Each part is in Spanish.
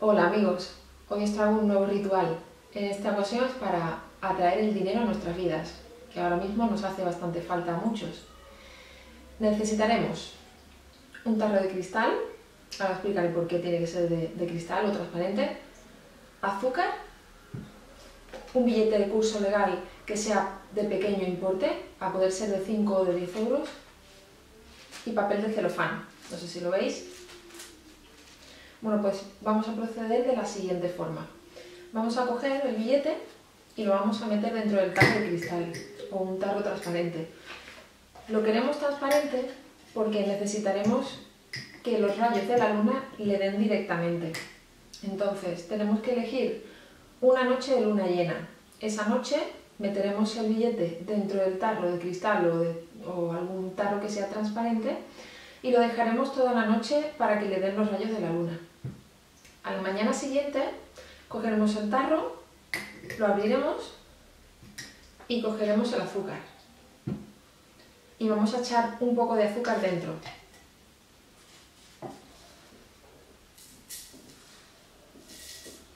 amigos, hoy os traigo un nuevo ritual. En esta ocasión es para atraer el dinero a nuestras vidas, que ahora mismo nos hace bastante falta a muchos. Necesitaremos un tarro de cristal, ahora explicaré por qué tiene que ser de, de cristal o transparente, azúcar, un billete de curso legal que sea de pequeño importe, a poder ser de 5 o de 10 euros, y papel de celofán, no sé si lo veis, bueno, pues vamos a proceder de la siguiente forma. Vamos a coger el billete y lo vamos a meter dentro del tarro de cristal o un tarro transparente. Lo queremos transparente porque necesitaremos que los rayos de la luna le den directamente. Entonces, tenemos que elegir una noche de luna llena. Esa noche meteremos el billete dentro del tarro de cristal o, o algún tarro que sea transparente y lo dejaremos toda la noche para que le den los rayos de la luna. A la mañana siguiente cogeremos el tarro, lo abriremos y cogeremos el azúcar. Y vamos a echar un poco de azúcar dentro.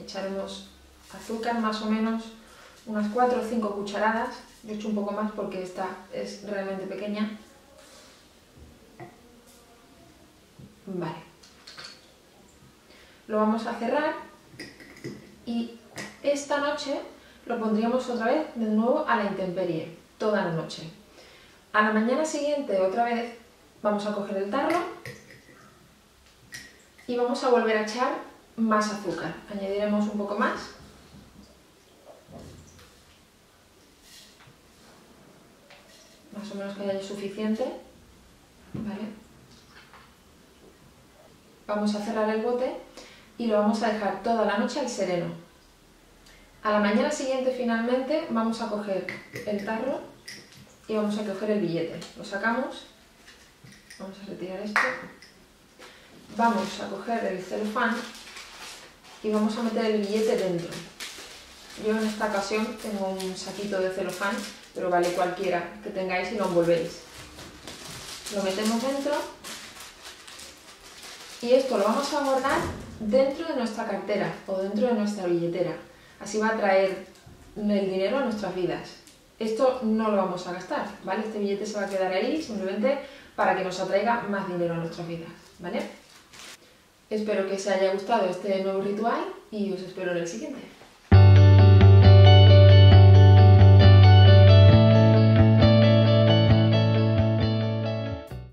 Echaremos azúcar más o menos unas 4 o 5 cucharadas. Yo he hecho un poco más porque esta es realmente pequeña. Vale. Lo vamos a cerrar y esta noche lo pondríamos otra vez de nuevo a la intemperie, toda la noche. A la mañana siguiente otra vez vamos a coger el tarro y vamos a volver a echar más azúcar. Añadiremos un poco más. Más o menos que haya suficiente. ¿Vale? Vamos a cerrar el bote y lo vamos a dejar toda la noche al sereno. A la mañana siguiente finalmente vamos a coger el tarro y vamos a coger el billete. Lo sacamos, vamos a retirar esto, vamos a coger el celofán y vamos a meter el billete dentro. Yo en esta ocasión tengo un saquito de celofán, pero vale cualquiera que tengáis y lo envolvéis. Lo metemos dentro y esto lo vamos a guardar dentro de nuestra cartera o dentro de nuestra billetera. Así va a traer el dinero a nuestras vidas. Esto no lo vamos a gastar, ¿vale? Este billete se va a quedar ahí simplemente para que nos atraiga más dinero a nuestras vidas, ¿vale? Espero que os haya gustado este nuevo ritual y os espero en el siguiente.